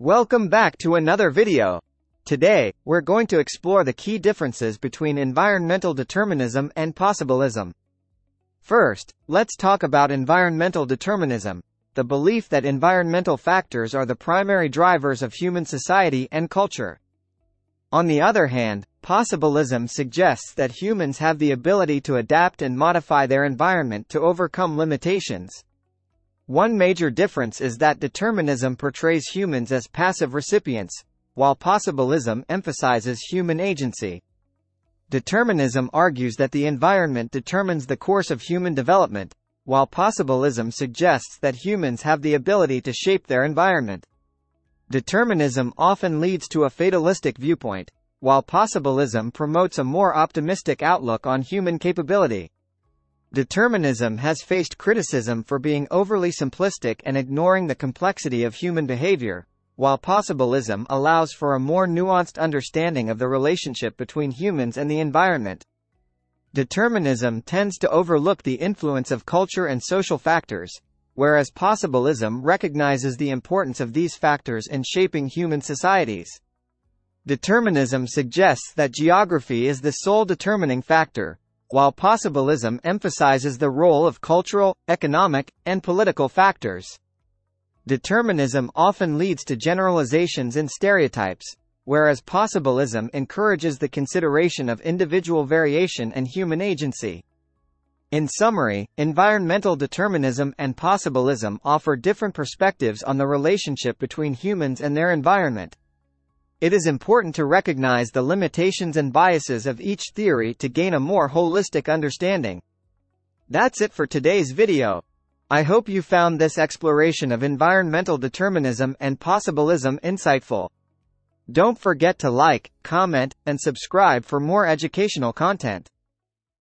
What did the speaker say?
Welcome back to another video. Today, we're going to explore the key differences between environmental determinism and possibilism. First, let's talk about environmental determinism, the belief that environmental factors are the primary drivers of human society and culture. On the other hand, possibilism suggests that humans have the ability to adapt and modify their environment to overcome limitations. One major difference is that determinism portrays humans as passive recipients, while possibilism emphasizes human agency. Determinism argues that the environment determines the course of human development, while possibilism suggests that humans have the ability to shape their environment. Determinism often leads to a fatalistic viewpoint, while possibilism promotes a more optimistic outlook on human capability. Determinism has faced criticism for being overly simplistic and ignoring the complexity of human behavior, while possibilism allows for a more nuanced understanding of the relationship between humans and the environment. Determinism tends to overlook the influence of culture and social factors, whereas possibilism recognizes the importance of these factors in shaping human societies. Determinism suggests that geography is the sole determining factor, while possibilism emphasizes the role of cultural, economic, and political factors. Determinism often leads to generalizations and stereotypes, whereas possibilism encourages the consideration of individual variation and human agency. In summary, environmental determinism and possibilism offer different perspectives on the relationship between humans and their environment. It is important to recognize the limitations and biases of each theory to gain a more holistic understanding. That's it for today's video. I hope you found this exploration of environmental determinism and possibilism insightful. Don't forget to like, comment, and subscribe for more educational content.